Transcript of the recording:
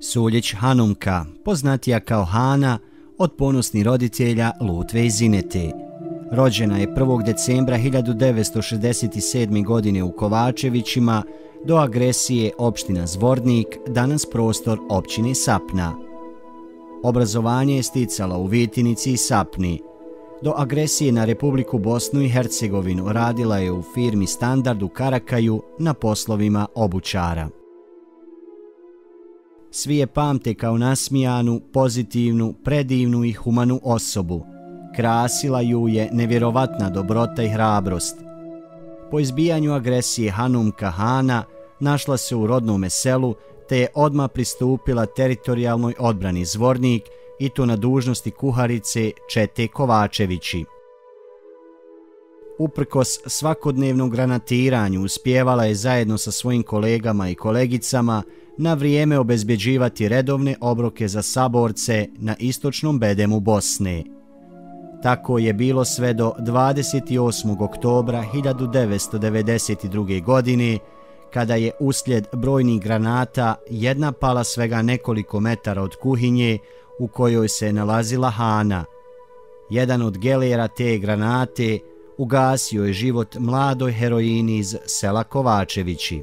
Suljić Hanumka, poznatija kao Hana, od ponosnih roditelja Lutve i Zinete. Rođena je 1. decembra 1967. godine u Kovačevićima do agresije opština Zvornik, danas prostor općine Sapna. Obrazovanje je sticala u Vitinici i Sapni – Do agresije na Republiku Bosnu i Hercegovinu radila je u firmi Standard u Karakaju na poslovima obučara. Svi je pamte kao nasmijanu, pozitivnu, predivnu i humanu osobu. Krasila ju je nevjerovatna dobrota i hrabrost. Po izbijanju agresije Hanum Kahana našla se u rodnom selu te je odma pristupila teritorijalnoj odbrani Zvornik i to na dužnosti kuharice Čete Kovačevići. Uprkos svakodnevnom granatiranju uspjevala je zajedno sa svojim kolegama i kolegicama na vrijeme obezbjeđivati redovne obroke za saborce na istočnom bedemu Bosne. Tako je bilo sve do 28. oktobra 1992. godine, kada je uslijed brojnih granata jedna pala svega nekoliko metara od kuhinje u kojoj se nalazila Hana. Jedan od gelera te granate ugasio je život mladoj heroini iz sela Kovačevići.